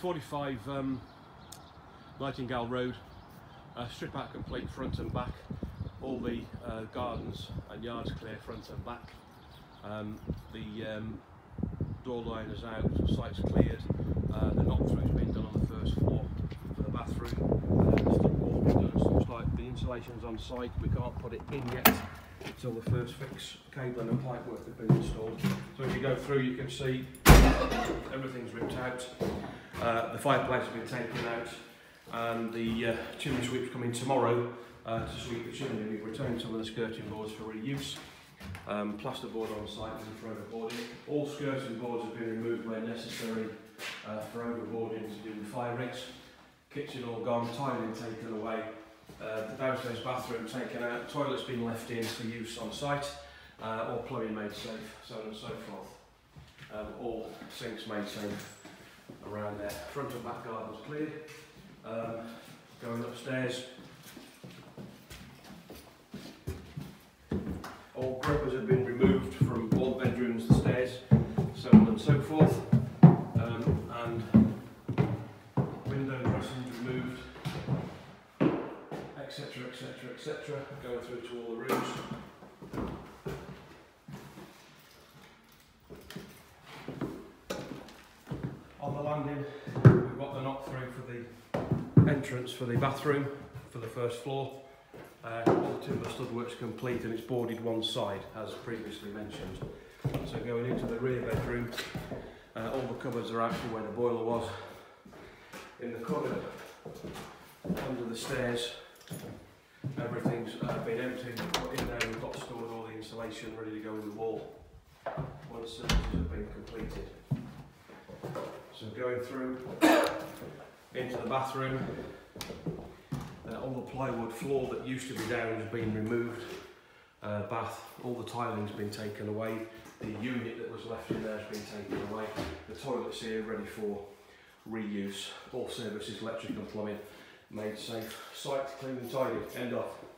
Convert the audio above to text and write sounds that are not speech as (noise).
45 um, Nightingale Road, uh, strip out complete front and back, all the uh, gardens and yards clear front and back. Um, the um, door line is out, site's cleared, uh, the knock through's been done on the first floor for the bathroom, uh, done, like the insulation's on site, we can't put it in yet until the first fix cabling and pipe work have been installed. So if you go through you can see (coughs) everything's ripped out. Uh, the fireplace has been taken out and the uh, chimney sweep's coming tomorrow uh, to sweep the chimney. We've returned some of the skirting boards for reuse. Um, plasterboard on site for overboarding. All skirting boards have been removed where necessary uh, for overboarding to do fire rigs. Kitchen all gone, tiling taken away, uh, the downstairs bathroom taken out, toilet's been left in for use on site, uh, all plumbing made safe, so on and so forth. Um, all sinks made safe around there. Front and back gardens cleared. Um, going upstairs. All grippers have been removed from all the bedrooms, the stairs, so on and so forth. Um, and window dressings removed, etc, etc, etc. Going through to all the rooms. On the landing, we've got the knock through for the entrance for the bathroom for the first floor. Uh, all the timber stud work's complete and it's boarded one side, as previously mentioned. So going into the rear bedroom, uh, all the cupboards are actually where the boiler was. In the cupboard, under the stairs, everything's uh, been emptied. In there we've got stored all the insulation ready to go in the wall once the services have been completed. So going through into the bathroom, uh, all the plywood floor that used to be down has been removed. Uh, bath, all the tiling's been taken away. The unit that was left in there has been taken away. The toilets here ready for reuse. All services, electric and plumbing made safe. Site clean and tidy. End off.